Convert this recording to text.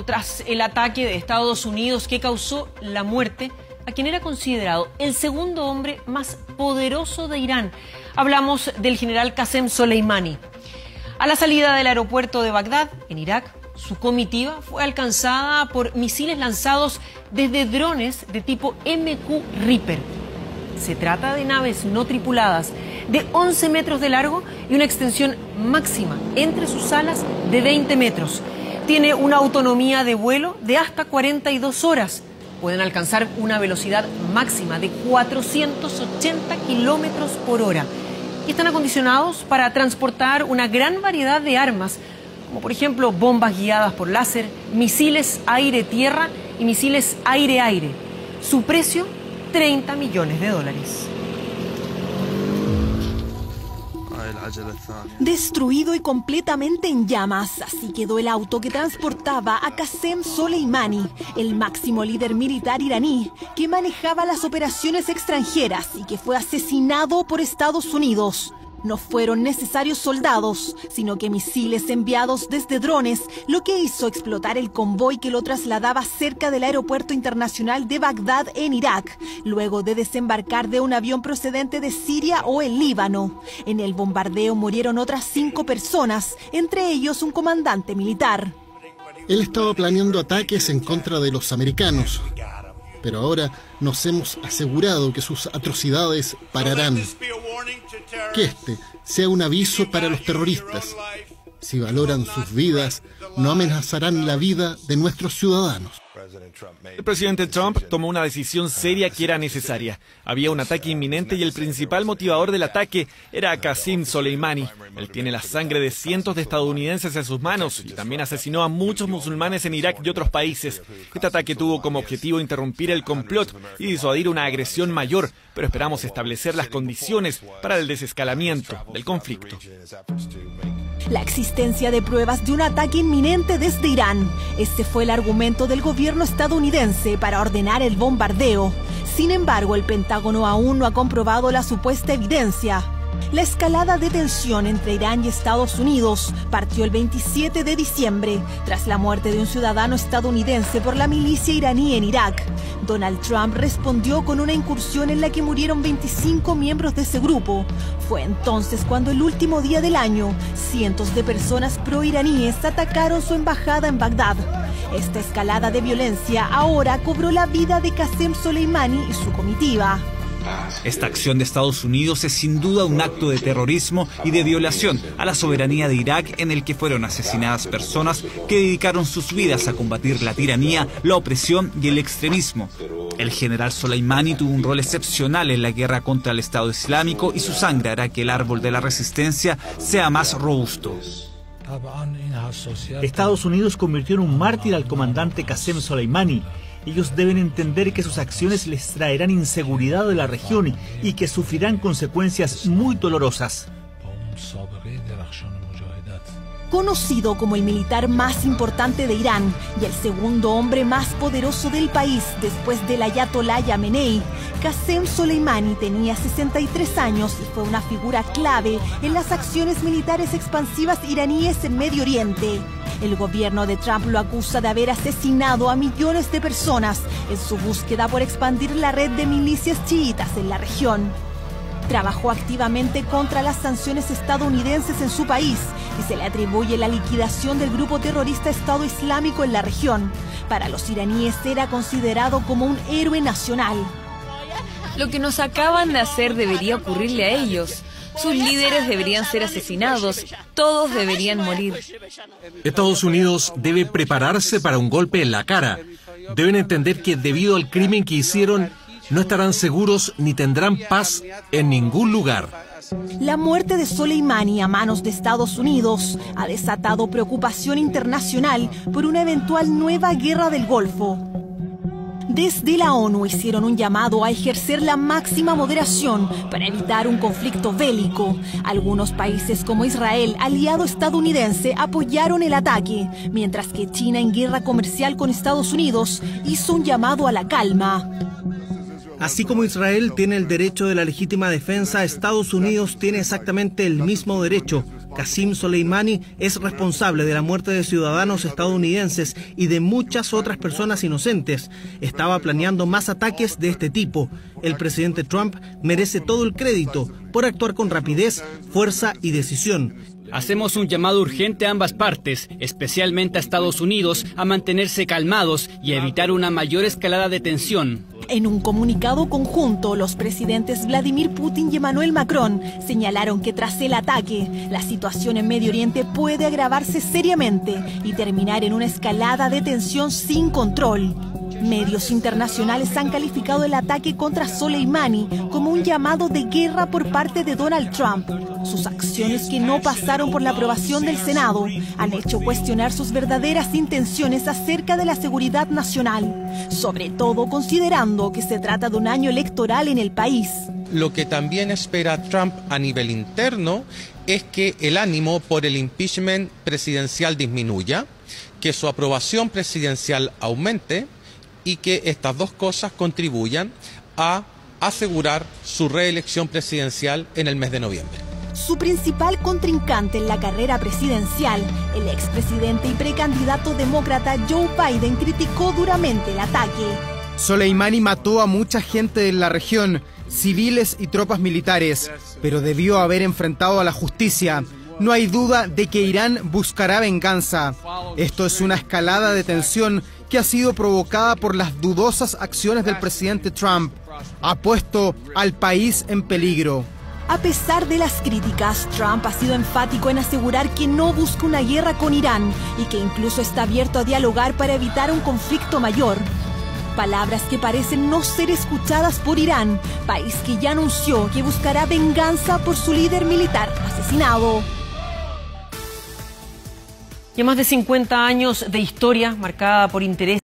tras el ataque de Estados Unidos que causó la muerte a quien era considerado el segundo hombre más poderoso de Irán. Hablamos del general Qasem Soleimani. A la salida del aeropuerto de Bagdad, en Irak, su comitiva fue alcanzada por misiles lanzados desde drones de tipo MQ Reaper. Se trata de naves no tripuladas de 11 metros de largo y una extensión máxima entre sus alas de 20 metros. Tiene una autonomía de vuelo de hasta 42 horas. Pueden alcanzar una velocidad máxima de 480 kilómetros por hora. Y están acondicionados para transportar una gran variedad de armas, como por ejemplo bombas guiadas por láser, misiles aire-tierra y misiles aire-aire. Su precio, 30 millones de dólares. Destruido y completamente en llamas, así quedó el auto que transportaba a Qasem Soleimani, el máximo líder militar iraní que manejaba las operaciones extranjeras y que fue asesinado por Estados Unidos. No fueron necesarios soldados, sino que misiles enviados desde drones, lo que hizo explotar el convoy que lo trasladaba cerca del aeropuerto internacional de Bagdad en Irak, luego de desembarcar de un avión procedente de Siria o el Líbano. En el bombardeo murieron otras cinco personas, entre ellos un comandante militar. Él estaba planeando ataques en contra de los americanos, pero ahora nos hemos asegurado que sus atrocidades pararán. Que este sea un aviso para los terroristas. Si valoran sus vidas, no amenazarán la vida de nuestros ciudadanos. El presidente Trump tomó una decisión seria que era necesaria. Había un ataque inminente y el principal motivador del ataque era Qasem Soleimani. Él tiene la sangre de cientos de estadounidenses en sus manos y también asesinó a muchos musulmanes en Irak y otros países. Este ataque tuvo como objetivo interrumpir el complot y disuadir una agresión mayor, pero esperamos establecer las condiciones para el desescalamiento del conflicto. La existencia de pruebas de un ataque inminente desde Irán. Este fue el argumento del gobierno estadounidense para ordenar el bombardeo. Sin embargo, el Pentágono aún no ha comprobado la supuesta evidencia. La escalada de tensión entre Irán y Estados Unidos partió el 27 de diciembre tras la muerte de un ciudadano estadounidense por la milicia iraní en Irak. Donald Trump respondió con una incursión en la que murieron 25 miembros de ese grupo. Fue entonces cuando el último día del año, cientos de personas pro-iraníes atacaron su embajada en Bagdad. Esta escalada de violencia ahora cobró la vida de Qasem Soleimani y su comitiva. Esta acción de Estados Unidos es sin duda un acto de terrorismo y de violación a la soberanía de Irak en el que fueron asesinadas personas que dedicaron sus vidas a combatir la tiranía, la opresión y el extremismo. El general Soleimani tuvo un rol excepcional en la guerra contra el Estado Islámico y su sangre hará que el árbol de la resistencia sea más robusto. Estados Unidos convirtió en un mártir al comandante Qasem Soleimani ellos deben entender que sus acciones les traerán inseguridad de la región y que sufrirán consecuencias muy dolorosas. Conocido como el militar más importante de Irán y el segundo hombre más poderoso del país después del Ayatollah Yamenei, Qasem Soleimani tenía 63 años y fue una figura clave en las acciones militares expansivas iraníes en Medio Oriente. El gobierno de Trump lo acusa de haber asesinado a millones de personas en su búsqueda por expandir la red de milicias chiitas en la región. Trabajó activamente contra las sanciones estadounidenses en su país y se le atribuye la liquidación del grupo terrorista Estado Islámico en la región. Para los iraníes era considerado como un héroe nacional. Lo que nos acaban de hacer debería ocurrirle a ellos. Sus líderes deberían ser asesinados. Todos deberían morir. Estados Unidos debe prepararse para un golpe en la cara. Deben entender que debido al crimen que hicieron, no estarán seguros ni tendrán paz en ningún lugar. La muerte de Soleimani a manos de Estados Unidos ha desatado preocupación internacional por una eventual nueva guerra del Golfo. Desde la ONU hicieron un llamado a ejercer la máxima moderación para evitar un conflicto bélico. Algunos países como Israel, aliado estadounidense, apoyaron el ataque, mientras que China, en guerra comercial con Estados Unidos, hizo un llamado a la calma. Así como Israel tiene el derecho de la legítima defensa, Estados Unidos tiene exactamente el mismo derecho Qasem Soleimani es responsable de la muerte de ciudadanos estadounidenses y de muchas otras personas inocentes. Estaba planeando más ataques de este tipo. El presidente Trump merece todo el crédito por actuar con rapidez, fuerza y decisión. Hacemos un llamado urgente a ambas partes, especialmente a Estados Unidos, a mantenerse calmados y evitar una mayor escalada de tensión. En un comunicado conjunto, los presidentes Vladimir Putin y Emmanuel Macron señalaron que tras el ataque, la situación en Medio Oriente puede agravarse seriamente y terminar en una escalada de tensión sin control. Medios internacionales han calificado el ataque contra Soleimani como un llamado de guerra por parte de Donald Trump. Sus acciones que no pasaron por la aprobación del Senado han hecho cuestionar sus verdaderas intenciones acerca de la seguridad nacional, sobre todo considerando que se trata de un año electoral en el país. Lo que también espera Trump a nivel interno es que el ánimo por el impeachment presidencial disminuya, que su aprobación presidencial aumente, y que estas dos cosas contribuyan a asegurar su reelección presidencial en el mes de noviembre. Su principal contrincante en la carrera presidencial, el expresidente y precandidato demócrata Joe Biden, criticó duramente el ataque. Soleimani mató a mucha gente en la región, civiles y tropas militares, pero debió haber enfrentado a la justicia. No hay duda de que Irán buscará venganza. Esto es una escalada de tensión que ha sido provocada por las dudosas acciones del presidente Trump. Ha puesto al país en peligro. A pesar de las críticas, Trump ha sido enfático en asegurar que no busca una guerra con Irán y que incluso está abierto a dialogar para evitar un conflicto mayor. Palabras que parecen no ser escuchadas por Irán, país que ya anunció que buscará venganza por su líder militar asesinado. Y más de 50 años de historia marcada por interés